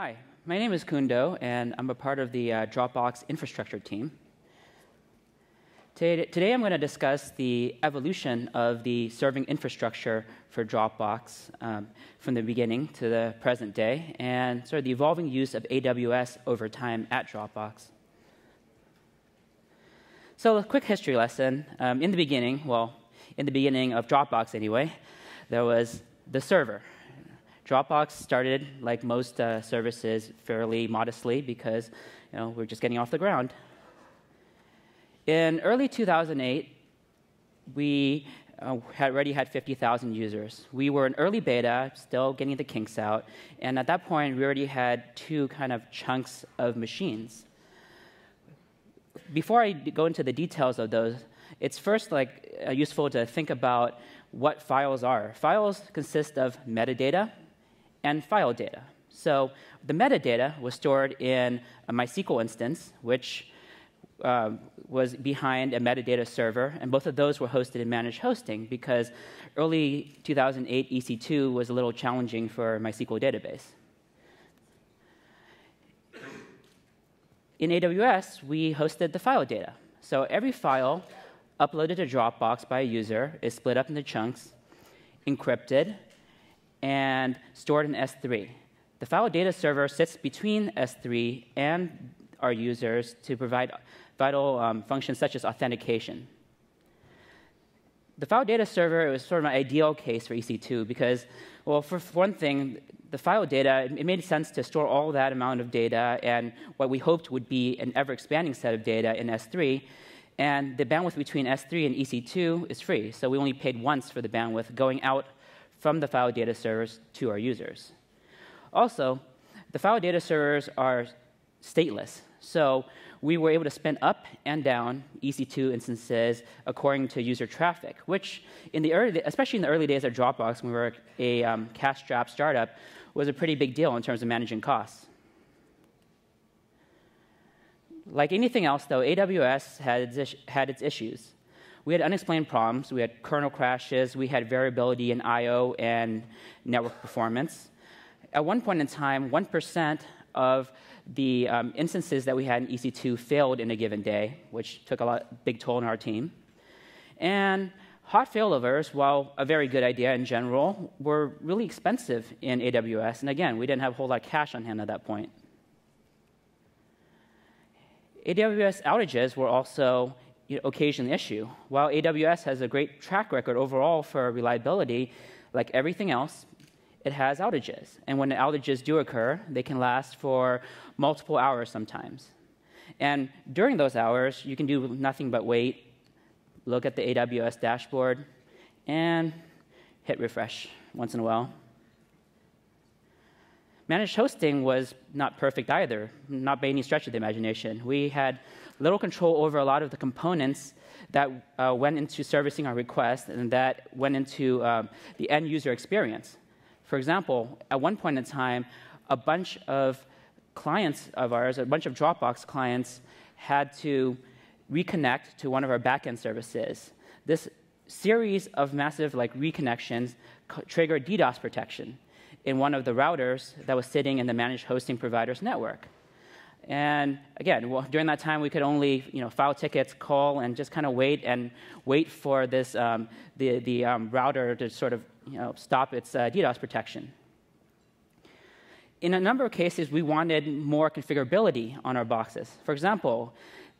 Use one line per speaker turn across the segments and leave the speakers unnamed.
Hi, my name is Cuong Do, and I'm a part of the uh, Dropbox infrastructure team. Today, today I'm going to discuss the evolution of the serving infrastructure for Dropbox um, from the beginning to the present day, and sort of the evolving use of AWS over time at Dropbox. So, a quick history lesson. Um, in the beginning, well, in the beginning of Dropbox anyway, there was the server. Dropbox started, like most uh, services, fairly modestly because you know, we're just getting off the ground. In early 2008, we uh, had already had 50,000 users. We were in early beta, still getting the kinks out, and at that point, we already had two kind of chunks of machines. Before I go into the details of those, it's first like uh, useful to think about what files are. Files consist of metadata and file data. So the metadata was stored in a MySQL instance, which uh, was behind a metadata server, and both of those were hosted in managed hosting because early 2008 EC2 was a little challenging for MySQL database. In AWS, we hosted the file data. So every file uploaded to Dropbox by a user is split up into chunks, encrypted, and stored in S3. The file data server sits between S3 and our users to provide vital um, functions such as authentication. The file data server was sort of an ideal case for EC2 because, well, for one thing, the file data, it made sense to store all that amount of data and what we hoped would be an ever expanding set of data in S3 and the bandwidth between S3 and EC2 is free, so we only paid once for the bandwidth going out from the file data servers to our users. Also, the file data servers are stateless, so we were able to spin up and down EC2 instances according to user traffic, which in the early, especially in the early days of Dropbox, when we were a um, cash-strapped startup, was a pretty big deal in terms of managing costs. Like anything else, though, AWS had its, had its issues. We had unexplained problems. We had kernel crashes. We had variability in I/O and network performance. At one point in time, 1% of the um, instances that we had in EC2 failed in a given day, which took a lot, big toll on our team. And hot failovers, while a very good idea in general, were really expensive in AWS. And again, we didn't have a whole lot of cash on hand at that point. AWS outages were also you know, occasionally an issue. While AWS has a great track record overall for reliability, like everything else, it has outages. And when the outages do occur, they can last for multiple hours sometimes. And during those hours, you can do nothing but wait, look at the AWS dashboard, and hit refresh once in a while. Managed hosting was not perfect either, not by any stretch of the imagination. We had little control over a lot of the components that uh, went into servicing our request and that went into um, the end user experience. For example, at one point in time, a bunch of clients of ours, a bunch of Dropbox clients, had to reconnect to one of our backend services. This series of massive like reconnections triggered DDoS protection in one of the routers that was sitting in the managed hosting provider's network. And again, well, during that time, we could only you know, file tickets, call, and just kind of wait and wait for this, um, the, the um, router to sort of you know, stop its uh, DDoS protection. In a number of cases, we wanted more configurability on our boxes. For example,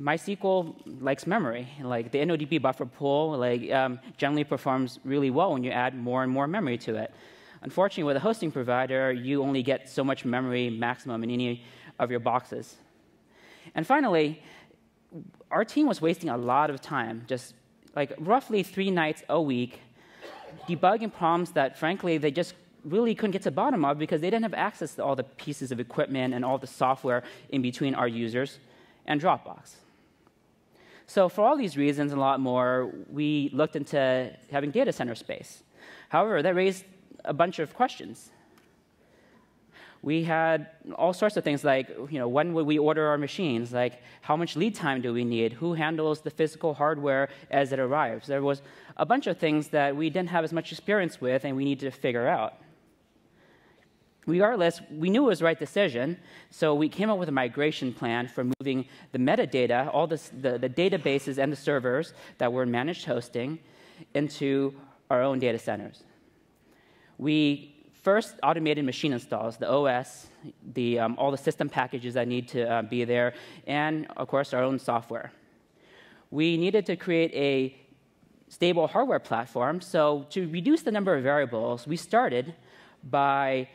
MySQL likes memory. Like the InnoDB buffer pool, like um, generally performs really well when you add more and more memory to it. Unfortunately, with a hosting provider, you only get so much memory maximum in any of your boxes. And finally, our team was wasting a lot of time, just like roughly three nights a week, debugging problems that, frankly, they just really couldn't get to the bottom of because they didn't have access to all the pieces of equipment and all the software in between our users and Dropbox. So, for all these reasons and a lot more, we looked into having data center space. However, that raised a bunch of questions. We had all sorts of things like, you know, when would we order our machines? Like, how much lead time do we need? Who handles the physical hardware as it arrives? There was a bunch of things that we didn't have as much experience with and we needed to figure out. Regardless, we knew it was the right decision, so we came up with a migration plan for moving the metadata, all this, the, the databases and the servers that were managed hosting, into our own data centers. We first automated machine installs, the OS, the, um, all the system packages that need to uh, be there, and of course our own software. We needed to create a stable hardware platform, so to reduce the number of variables, we started by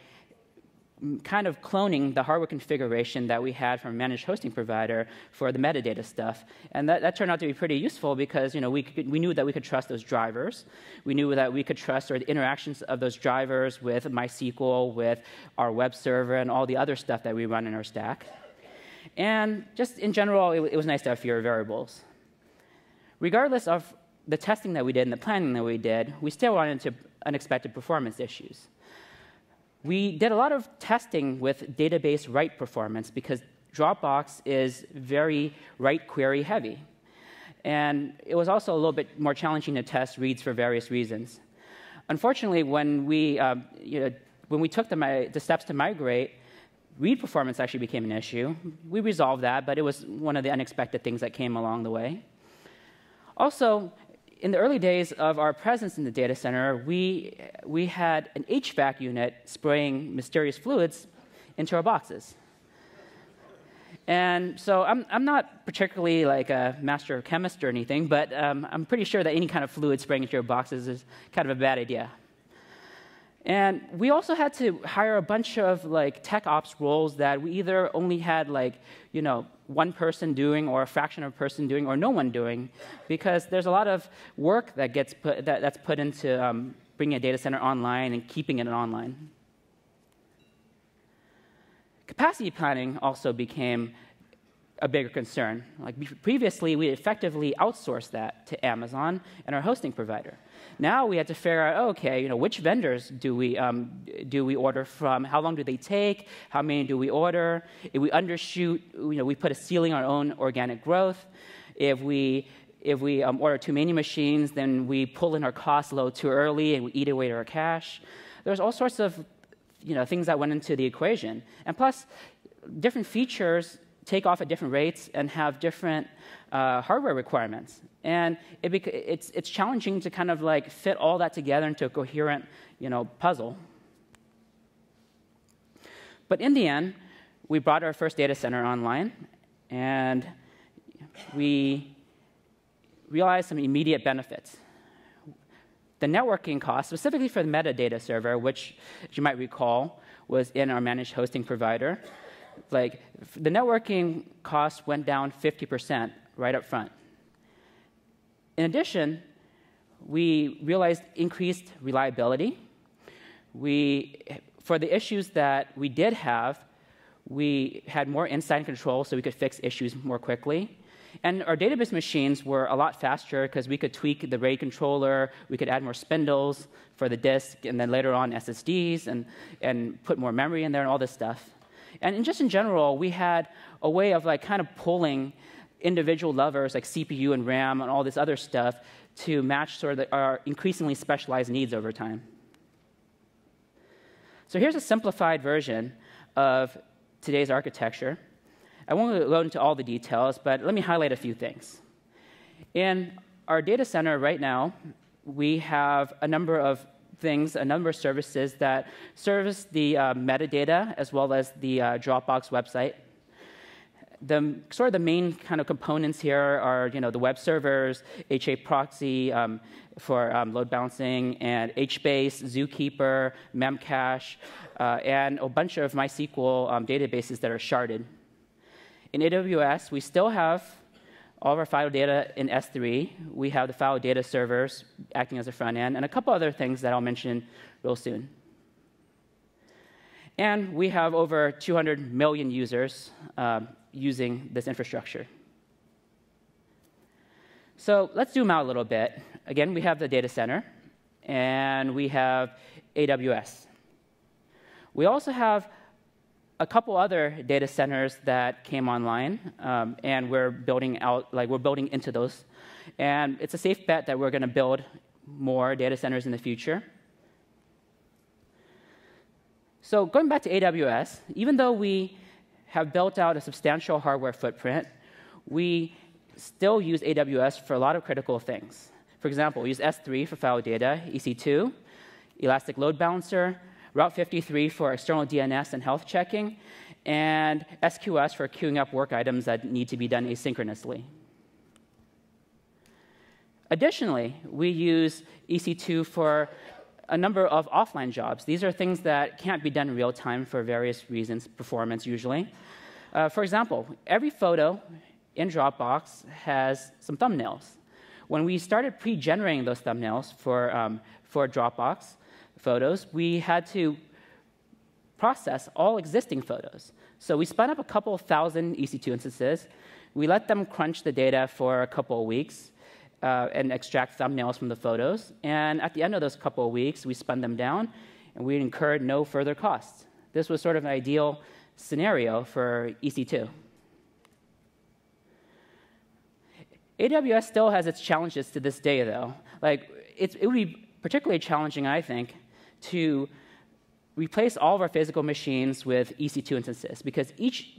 kind of cloning the hardware configuration that we had from a managed hosting provider for the metadata stuff. And that, that turned out to be pretty useful because you know, we, could, we knew that we could trust those drivers. We knew that we could trust the interactions of those drivers with MySQL, with our web server, and all the other stuff that we run in our stack. And just in general, it, it was nice to have fewer variables. Regardless of the testing that we did and the planning that we did, we still ran into unexpected performance issues. We did a lot of testing with database write performance because Dropbox is very write query heavy. And it was also a little bit more challenging to test reads for various reasons. Unfortunately, when we, uh, you know, when we took the, the steps to migrate, read performance actually became an issue. We resolved that, but it was one of the unexpected things that came along the way. Also, in the early days of our presence in the data center, we, we had an HVAC unit spraying mysterious fluids into our boxes. And so I'm, I'm not particularly like a master of chemist or anything, but um, I'm pretty sure that any kind of fluid spraying into your boxes is kind of a bad idea. And we also had to hire a bunch of like tech ops roles that we either only had like, you know, one person doing or a fraction of a person doing or no one doing because there's a lot of work that gets put, that, that's put into um, bringing a data center online and keeping it online. Capacity planning also became a bigger concern. Like previously, we effectively outsourced that to Amazon and our hosting provider. Now we had to figure out, oh, okay, you know, which vendors do we, um, do we order from? How long do they take? How many do we order? If we undershoot, you know, we put a ceiling on our own organic growth. If we, if we um, order too many machines, then we pull in our cost load too early and we eat away our cash. There's all sorts of you know, things that went into the equation. And plus, different features take off at different rates and have different uh, hardware requirements. And it it's, it's challenging to kind of like fit all that together into a coherent you know, puzzle. But in the end, we brought our first data center online, and we realized some immediate benefits. The networking cost, specifically for the metadata server, which, as you might recall, was in our managed hosting provider, like the networking cost went down 50% right up front. In addition, we realized increased reliability. We, for the issues that we did have, we had more insight and control so we could fix issues more quickly. And our database machines were a lot faster because we could tweak the RAID controller, we could add more spindles for the disk, and then later on SSDs, and, and put more memory in there and all this stuff. And just in general, we had a way of like kind of pulling individual levers like CPU and RAM and all this other stuff to match sort of our increasingly specialized needs over time. So here's a simplified version of today's architecture. I won't go into all the details, but let me highlight a few things. In our data center right now, we have a number of things, a number of services that service the uh, metadata as well as the uh, Dropbox website. The sort of the main kind of components here are, you know, the web servers, HA proxy um, for um, load balancing, and HBase, Zookeeper, Memcache, uh, and a bunch of MySQL um, databases that are sharded. In AWS, we still have all of our file data in S3. We have the file data servers acting as a front end, and a couple other things that I'll mention real soon. And we have over 200 million users um, using this infrastructure. So let's zoom out a little bit. Again, we have the data center, and we have AWS. We also have a couple other data centers that came online, um, and we're building out, like we're building into those. And it's a safe bet that we're going to build more data centers in the future. So going back to AWS, even though we have built out a substantial hardware footprint, we still use AWS for a lot of critical things. For example, we use S3 for file data, EC2, Elastic Load Balancer, Route 53 for external DNS and health checking, and SQS for queuing up work items that need to be done asynchronously. Additionally, we use EC2 for a number of offline jobs. These are things that can't be done in real time for various reasons, performance usually. Uh, for example, every photo in Dropbox has some thumbnails. When we started pre-generating those thumbnails for, um, for Dropbox photos, we had to process all existing photos. So we spun up a couple thousand EC2 instances. We let them crunch the data for a couple of weeks uh, and extract thumbnails from the photos. And at the end of those couple of weeks, we spun them down and we incurred no further costs. This was sort of an ideal scenario for EC2. AWS still has its challenges to this day, though. Like, it would be particularly challenging, I think, to replace all of our physical machines with EC2 instances because each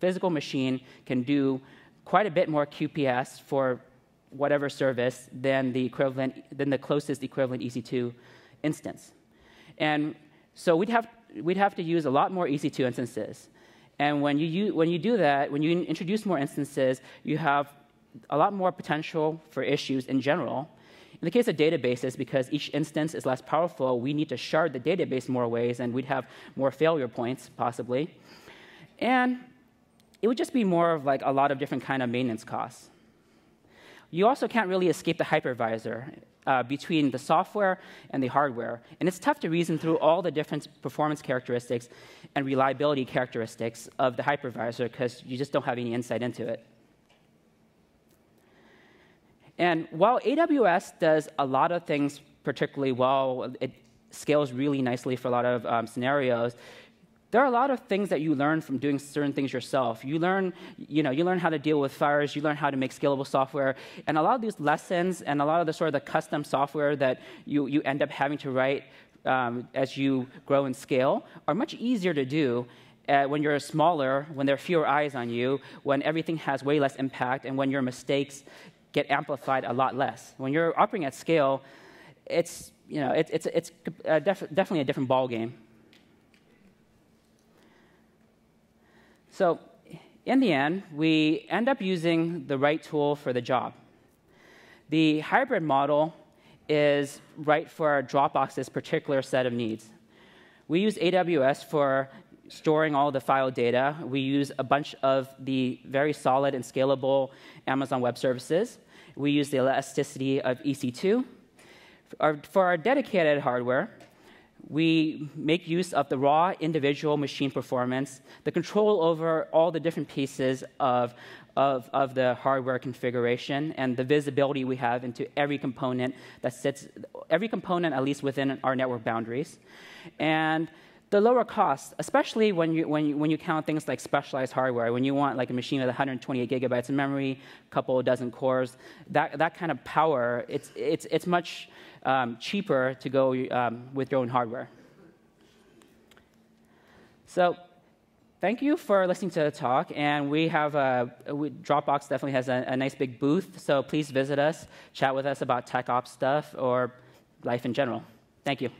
physical machine can do quite a bit more QPS for whatever service than the equivalent than the closest equivalent EC2 instance. And so we'd have we'd have to use a lot more EC2 instances. And when you, use, when you do that, when you introduce more instances, you have a lot more potential for issues in general. In the case of databases, because each instance is less powerful, we need to shard the database more ways, and we'd have more failure points, possibly. And it would just be more of like a lot of different kind of maintenance costs. You also can't really escape the hypervisor uh, between the software and the hardware. And it's tough to reason through all the different performance characteristics and reliability characteristics of the hypervisor because you just don't have any insight into it. And while AWS does a lot of things particularly well, it scales really nicely for a lot of um, scenarios, there are a lot of things that you learn from doing certain things yourself. You learn, you know, you learn how to deal with fires, you learn how to make scalable software, and a lot of these lessons and a lot of the sort of the custom software that you, you end up having to write um, as you grow and scale are much easier to do uh, when you're smaller, when there are fewer eyes on you, when everything has way less impact, and when your mistakes get amplified a lot less. When you're operating at scale, it's, you know, it, it's, it's uh, def definitely a different ballgame. So in the end, we end up using the right tool for the job. The hybrid model is right for Dropbox's particular set of needs. We use AWS for storing all the file data. We use a bunch of the very solid and scalable Amazon Web Services. We use the elasticity of EC2. For our dedicated hardware, we make use of the raw individual machine performance, the control over all the different pieces of, of, of, the hardware configuration, and the visibility we have into every component that sits, every component at least within our network boundaries. And the lower cost, especially when you, when, you, when you count things like specialized hardware, when you want like a machine with 128 gigabytes of memory, a couple dozen cores, that, that kind of power, it's, it's, it's much um, cheaper to go um, with your own hardware. So thank you for listening to the talk. And we have a, Dropbox definitely has a, a, nice big booth. So please visit us, chat with us about tech ops stuff or life in general. Thank you.